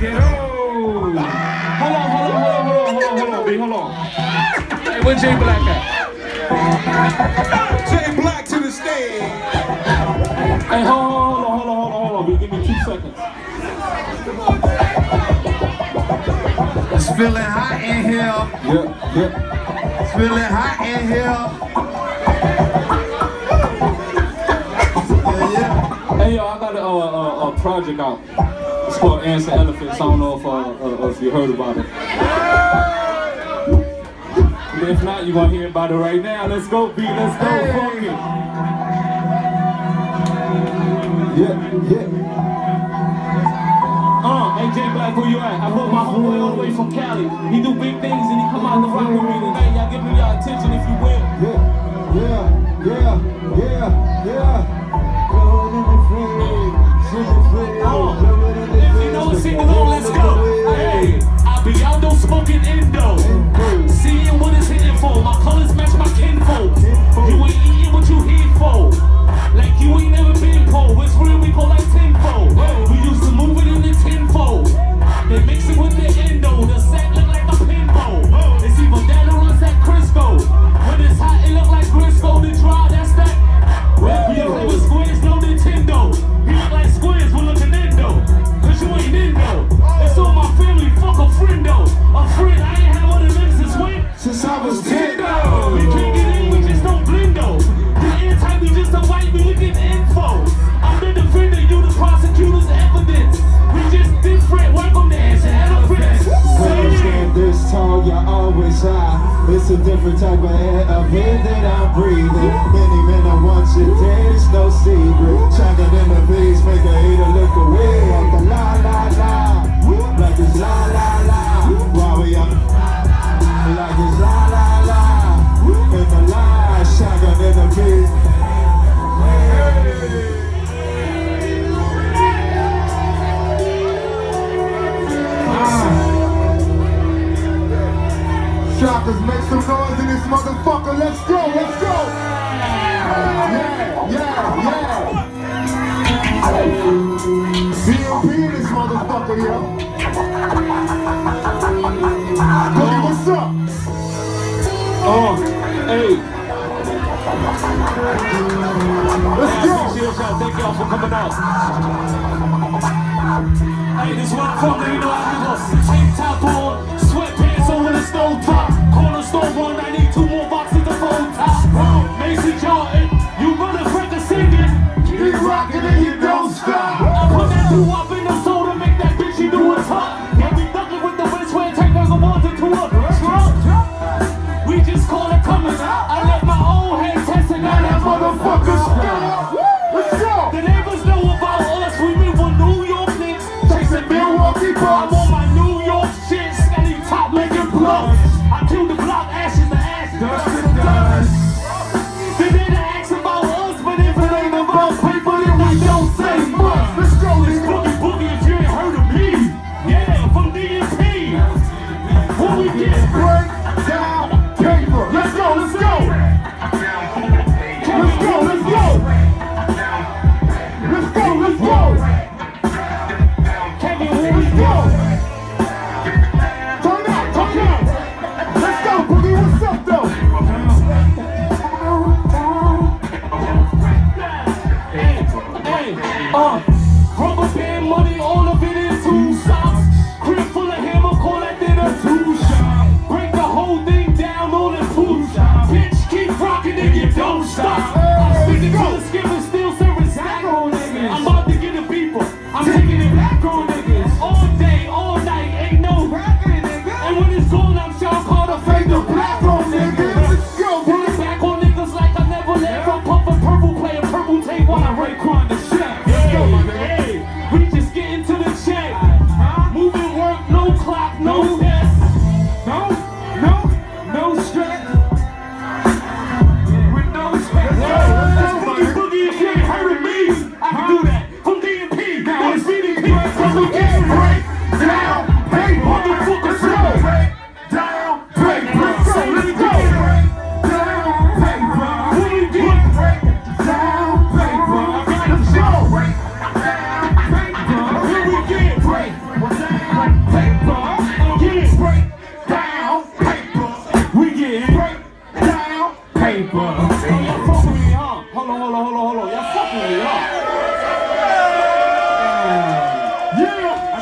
get. Hold on, hold on, hold on, hold on, hold on, hold on, B, hold on. Hey, where's Jay Black at? Jay Black to the stage. Hey, hold on, hold on, hold on, hold on, hold on, B, give me two seconds. It's feeling hot in here. Yep, yep. It's feeling hot in here. Yeah, yeah. Hey, yo, I got a, a, a project out. It's called Answer Elephants. I don't know if, uh, uh, if you heard about it. But if not, you're going to hear about it right now. Let's go, B. Let's go, hey. Yeah, yeah. Uh, AJ Black, who you at? I brought my homie all the way from Cali. He do big things and he come out to rock with me tonight. motherfucker. Let's go, let's go. Yeah, yeah, yeah. DMP this motherfucker, yo. Cody, what's up? Oh, hey. Let's go. Thank y'all for coming out. Hey, this one fucker, you know I have a tank top on.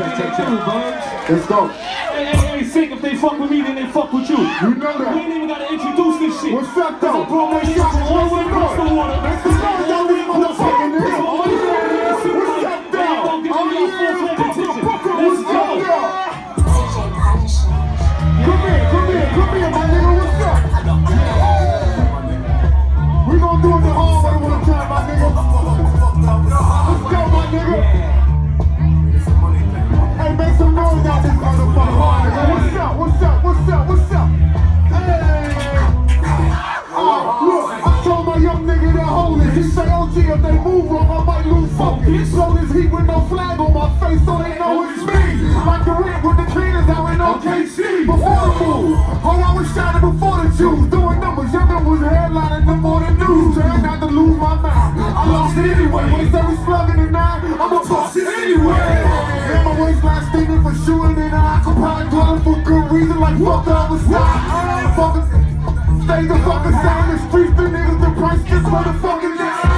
Check, check, check. Let's go. Hey, hey, hey, sick. If they fuck with me, then they fuck with you. You know that. We ain't even gotta introduce this shit. What's up, though? What's you up? all the way across the water. That's the Lord, y'all this motherfucking nigga. All the way across the water. What's up, though? give Oh, me your yeah. full-fledged attention. Motherfucker, Let's what's up, y'all? Come here, come here, come here, my nigga. Motherfucking nigga.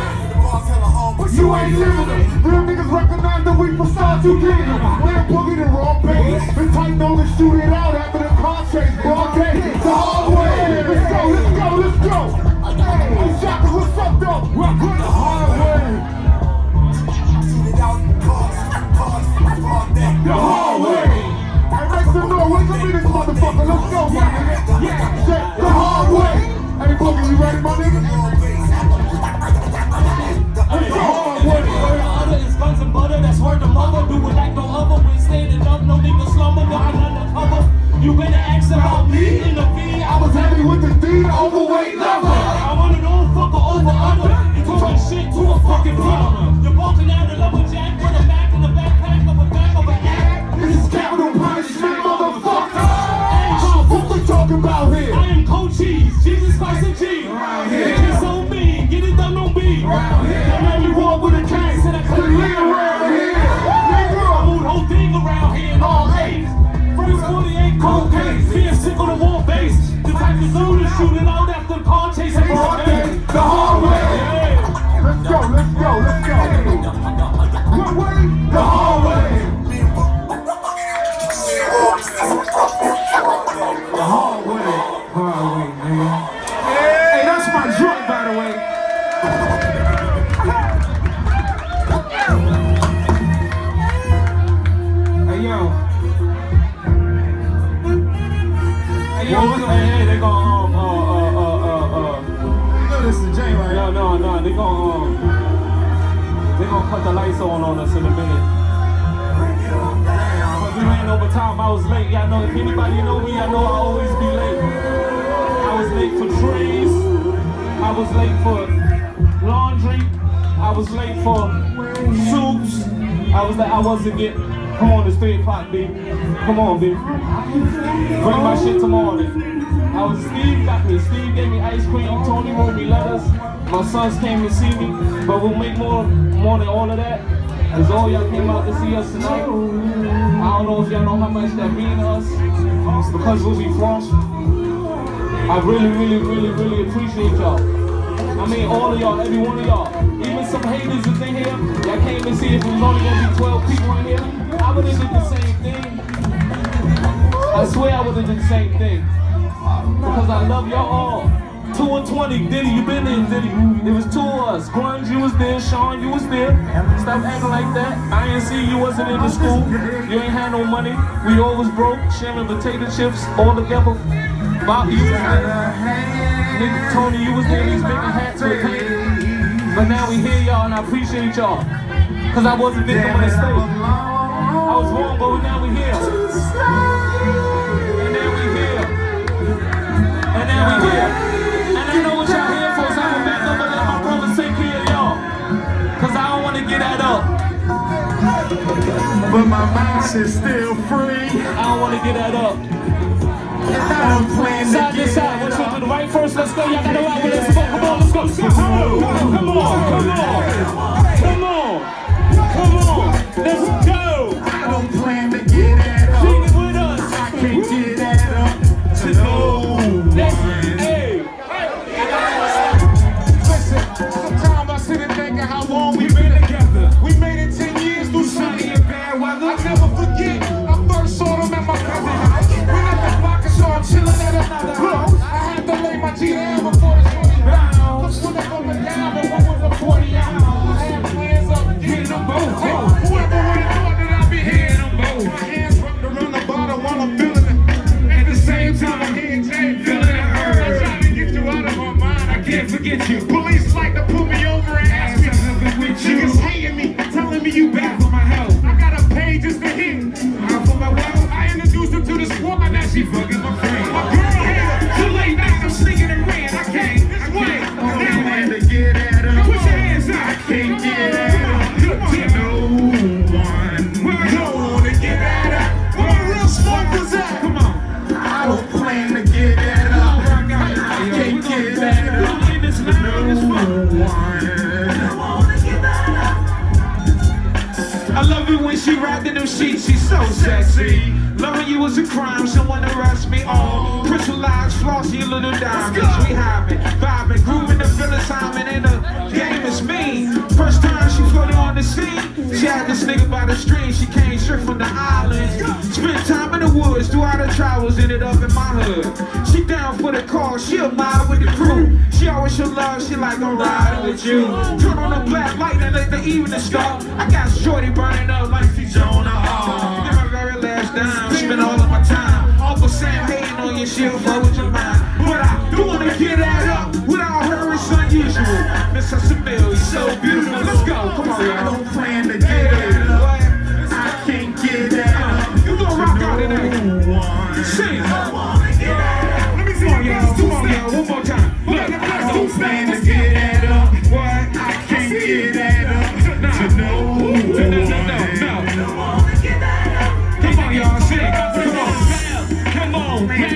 You ain't living it. Real niggas recognize that we facade you getting them. They're boogie the raw base. Been tight on to shoot it out after the car chase. Broad day, the hard way. Let's go, let's go, let's go. Hey, Shaka, what's up, though? Good the hard way. The hard way. Hey, make some noise. Wake up in this motherfucker. Let's go, my nigga. Yeah, the hard way. Hey, Boogie, you ready, my nigga? Hey, hard way. Word the other is guns and butter, that's word the mother. Do it like no other. When standing up, no nigga slumber, looking undercover. You better ask about me in the V. I was heavy with the D, overweight lover. I want an old fucker over under. You talking shit to a fucking plumber. You're walking out a lumberjack with a back in the backpack of a back of a hat. This is capital punishment, motherfucker. What we talking about here? Cold Cheese, Jesus Christ and G. here. It's on me, get it done on me. Don't let me walk with a cane, said I couldn't lean around here. I moved whole thing around here in all age. First 48 cold case, being sick on the wall base. The type of zone is shooting out after the car chase and broad day. The hard way. Yeah. Let's go, let's go, let's go. What way? No, no, they gon' um, they gon' cut the lights on on us in a minute. But we ran over time, I was late. Y'all know, if anybody know me, I know I always be late. I was late for trees. I was late for laundry. I was late for soups. I was like, I wasn't getting. Come on, it's three o'clock, B. Come on, B. Bring my shit tomorrow. I was Steve. Steve gave me ice cream. Tony wrote me letters. My sons came to see me, but we'll make more, more than all of that. Cause all y'all came out to see us tonight. I don't know if y'all know how much that means to us because where we from. I really, really, really, really appreciate y'all. I mean, all of y'all, every one of y'all. Even some haters is in here. Y'all came to see if it was only gonna be 12 people in here. I would have did the same thing. I swear I would have did the same thing. Because I love y'all all. 2 and 20, Diddy, you been in, Diddy. It was two of us. Grunge, you was there. Sean, you was there. Stop acting like that. I ain't see you wasn't in the school. You ain't had no money. We always broke, sharing potato chips all together. Bob, you was there. Nigga, Tony, you was there. He's making hats with paint. But now we hear y'all and I appreciate y'all. Cause I wasn't victim of mistake. I was wrong, but now we here. And now we here. And I know what y'all here for, so I'm back up and let my brother take care of y'all. Cause I don't wanna get that up. But my mind is still free. I don't wanna get that up. I'm playing Side to side, which one to the right first? Let's go. Y'all gotta ride with us. Come on, let's go. Come on, come on, come on. Come on. Come on. Let's go. Can't forget you. Police like to pull me over and ask me. Niggas hating me, telling me you Back bad. for my health. I got a page just to hit. Out for my wealth. I introduced her to the squad, now she fucking my friend. Was a crime, someone arrest me on. Crystallized, flossy, little diamonds. We having, vibing, grooving the Phyllis Hyman in the game is me. First time she floated on the scene, she had this nigga by the stream. She came straight from the islands. Spent time in the woods, throughout her travels, ended up in my hood. She down for the call, she a mob with the crew. She always show love, she like I'm riding with you. Turn on the black light and let the evening start. I got shorty burning up like she's on the hall. Dime, spend all of my time. Uncle Sam hating on your shit, fuck with your mind. But I do wanna get that up without her, it's unusual. Miss Samil, you're so beautiful. Let's go, come on, y'all. Come